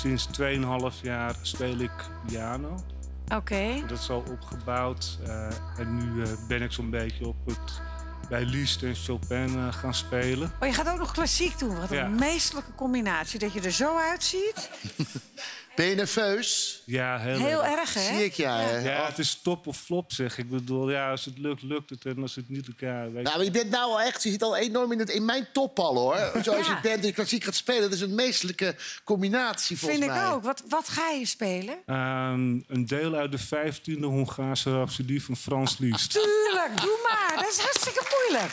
Sinds 2,5 jaar speel ik piano. Oké. Dat is al opgebouwd. eh, en nu eh, ben ik zo'n beetje op het bij Liszt en Chopin eh, gaan spelen. Oh, je gaat ook nog klassiek doen. Wat een Ja. meestelijke combinatie. Dat je er zo uitziet. Ben je nerveus? Ja, heel, Heel erg. erg, hè? Zie ik ja. Ja, het is top of flop, zeg. Ik bedoel, ja, als het lukt, lukt het. En als het niet lukt, ja, weet je. Nou, maar je bent nou al echt, je zit al enorm in, het, in mijn toppal, hoor. Zoals Ja. je bent en klassiek gaat spelen, dat is een meestelijke combinatie, volgens Vind ik mij. ook. Wat, wat ga je spelen? Ehm, een deel uit de 15e Hongaarse Rhapsodie van Frans Liszt. Tuurlijk, doe maar. Dat is hartstikke moeilijk.